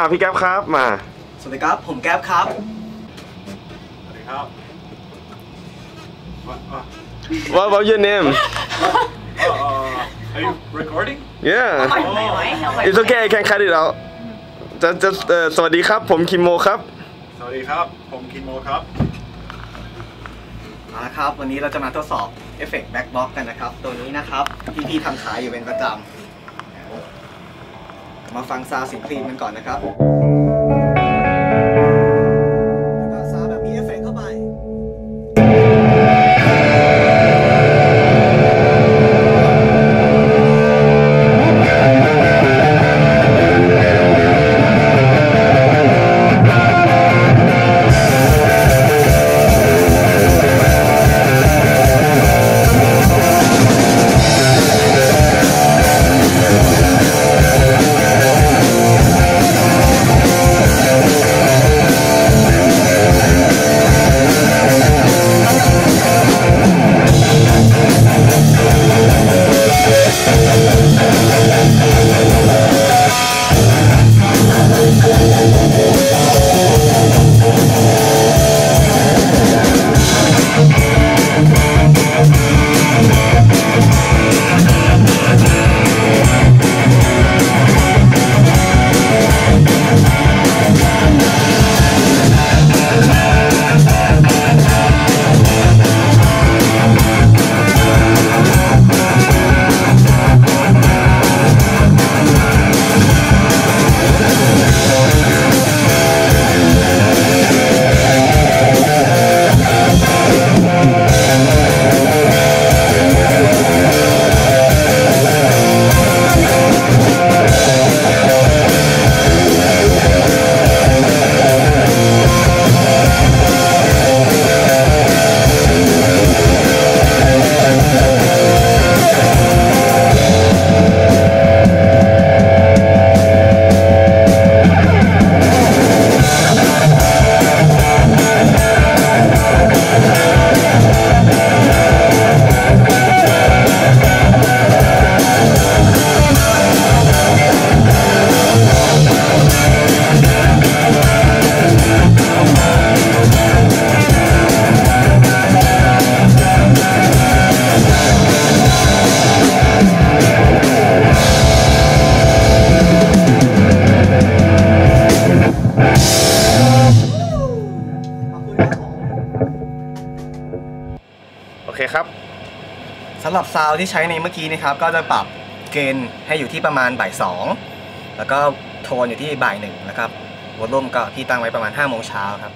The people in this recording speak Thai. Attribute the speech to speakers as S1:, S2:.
S1: อะพี่แก๊ปครับมา
S2: สวัสดีครับ ผมแก๊ปครับ
S3: สวัสดีครับว่าว่า
S1: What about your name
S3: uh, are you recording
S1: Yeah
S4: ไม่ไม่ไม่เอาไป
S1: It's okay I can cut it out just just เอ่อสวัสดีครับผมคิมโมครับ
S3: สวัสดีครับ ผมคิมโมครับ
S2: เอาละครับ วันนี้เราจะมาทดสอบเอฟเฟกต์ Black box กันนะครับ ตัวนี้นะครับ ที่พี่ทำขายอยู่เป็นประจำ มาฟังซาวสิงคลีนกันก่อนนะครับ อเค
S1: ครับ
S2: สำหรับซาวที่ใช้ในเมื่อกี้นะครับ ก็จะปรับเกณฑ์ให้อยู่ที่ประมาณบ่ายสองแล้วก็โทนอยู่ที่บ่ายหนึ่งนะครับวอลลุ่มก็พี่ตั้งไว้ประมาณ5โมงเช้าครับ